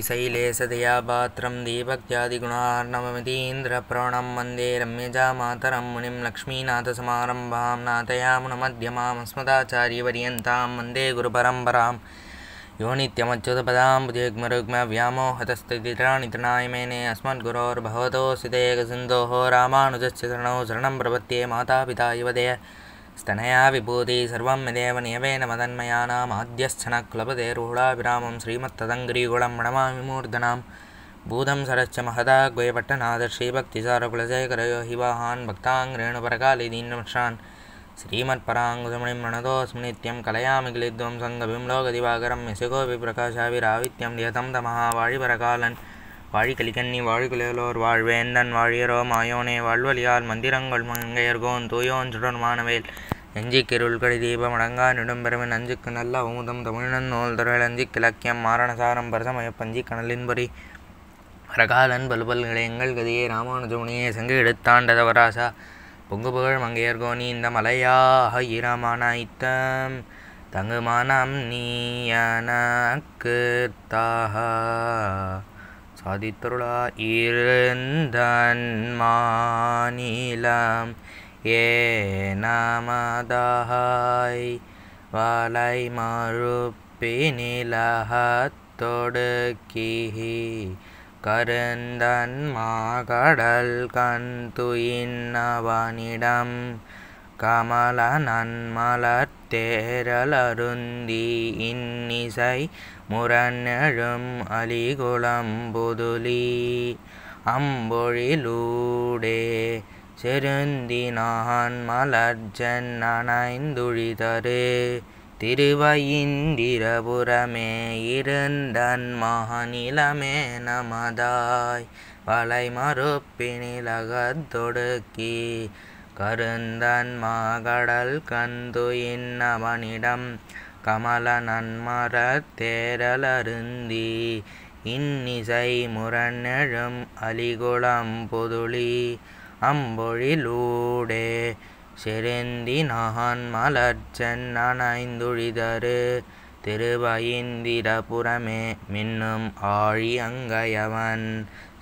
श्रीशैलेशदयापात्रं दीपक्त्यादिगुणार्णवमितीन्द्रप्रणं वंदे रम्यजामातरं मुनिं लक्ष्मीनाथसमारम्भां नाथयामुनमध्यमामस्मदाचार्यपर्यन्तां वंदे गुरुपरम्परां। यो नित्यमच्युतपदां भुजग्मरुग्मव्यामोहतस्थितिराणि तृणाय मेने अस्मद्गुरोर्भवतोऽसितेकसिन्धोः रामानुजस्य शरणौ शरणं प्रपद्ये मातापिता युवदय स्तनया विभूति सर्वं यदेव नियमेन मदन्मयानामाद्यश्चनक्लपते रूढाभिरामं श्रीमत्तदङ्गिरीगुणं प्रणमामि मूर्धनां भूतं सरच्च महदाग्वयपट्टनाथ श्रीभक्तिसारकुलजयकरयो हि वाहान् भक्ताङ्ग्रेणुपरकालिदीन्नमक्षान् श्रीमत्पराङ्गुसमणिं प्रणतोऽस्मि नित्यं कलयामि किलिद्वं सङ्गभिं लोकदिवाकरं यशगोऽपि प्रकाशाभिरावित्यं வாழி கலிகன்னி வாழ்குலேலோர் வாழ்வேந்தன் வாழியரோ மாயோனே வாழ்வழியால் மந்திரங்கள் மங்கையர்கோன் தூயோன் சுடர்மானவேல் நெஞ்சிக்கிருள்கடி தீபம் அடங்கா நெடும்பெருமின் நஞ்சுக்கு நல்ல அமுதம் தமிழன் நூல் துறையில் அஞ்சி கிழக்கியம் மாரணசாரம் பரசமய பஞ்சி கனலின்பொறி வரகாலன் பல்பல்களை எங்கள் கதியே ராமானுஜமுனியே செங்கு எடுத்தாண்டதவராசா பொங்கு புகழ் மங்கையர்கோனி இந்த மலையாக ஈரமான இத்தம் தங்குமானம் நீயனக்கு தாகா. சாதித்தருளா இருந்தன் மாநிலம் ஏ நமதாய் வாலை மறுப்பினிலகத்தொடுக்கி கருந்தன் மாகடல் கந்துயின்னவனிடம் கமல நன்மலர் தேரலருந்தி இன்னிசை முரண்ணெழும் அலிகுளம் புதுலி அம்பொழிலூடே செருந்தினான் மலர்ஜன் நனைந்துழிதரு திருவயிந்திரபுரமே இருந்தன் மகநிலமே நமதாய் வலை மறுப்பினிலகத்தொடுக்கி கருந்தன் மாகடல் கந்து இன்னவனிடம் கமல நன்மரத் தேரலருந்தி இன்னிசை முரண்ணெழும் அலிகுளம் புதுளி அம்பொழிலூடே செருந்தி நகன் மலர்ச்சென் நனைந்துழிதரு திருவயிந்திரபுரமே மின்னும் ஆழி அங்கையவன்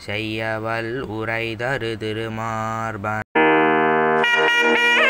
செய்யவல் உரைதரு திருமார்பன். Thank you.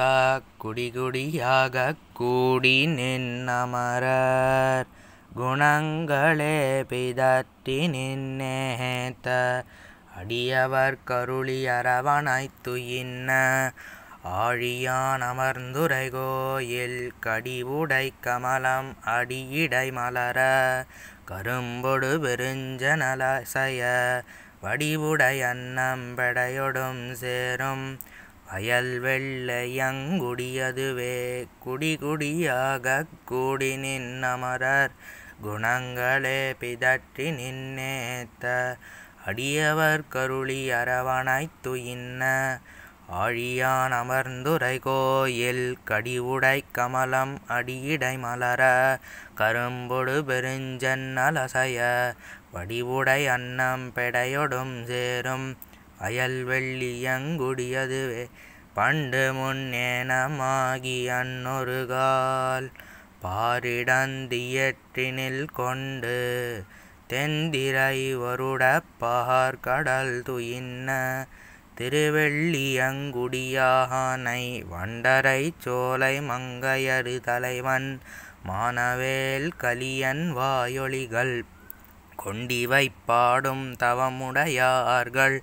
குழா குடிகுடியாக கூடி நின்னமரர். குணங்களே பிதற்றி நின்னேத்த. அடியவர் கருளி அரவணைத்துயின்ன. ஆழியான் அமர்ந்துரை கோயில் கடிவுடை கமலம் அடியிடை மலர. கரும்பொடு பெருஞ்சனலசைய வடிவுடை அன்னம் பெடையொடும் சேரும். அயல் வெள்ளையங்குடியதுவே குடிகுடியாகக் கூடி நின்னமரர். குணங்களே பிதற்றி நின்னேத்த அடியவர் கருளி அரவணைத்துயின்ன ஆழியான் அமர்ந்துரை கோயில் கடிவுடை கமலம் அடியிடை மலர கரும்பொடு பெருஞ்சன்னலசைய வடிவுடை அன்னம் பெடையொடும் சேரும். அயல் வெள்ளியங்குடியதுவே பண்டு முன்னேனமாகி அன்னொருகால் பாரிடந்தியற்றினில் கொண்டு தெந்திரை வருடப்பார் கடல் துயின்ன. திருவெள்ளியங்குடியானை வண்டரை சோலை மங்கையரு தலைவன். மானவேல் கலியன் வாயொலிகள். கொண்டிவை பாடும் தவமுடையார்கள்.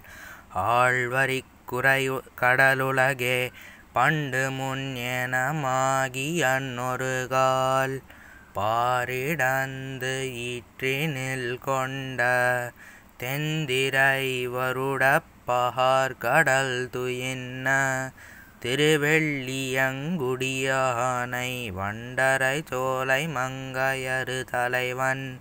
ஆழ்வரி குறையு கடலுலகே பண்டு முன் எனமாகி அன்னொருகால் பாரிடந்து ஈற்றினில் கொண்ட தெந்திரை வருடப்பகார் கடல் துயின்ன திருவெள்ளியங்குடியானை வண்டரை சோலை மங்கையரு தலைவன்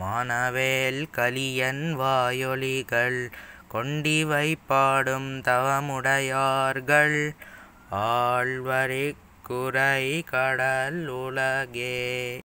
மானவேல் கலியன் வாயொலிகள் கொண்டிவை பாடும் தவமுடையார்கள். ஆழ்வரை குறை கடல் உலகே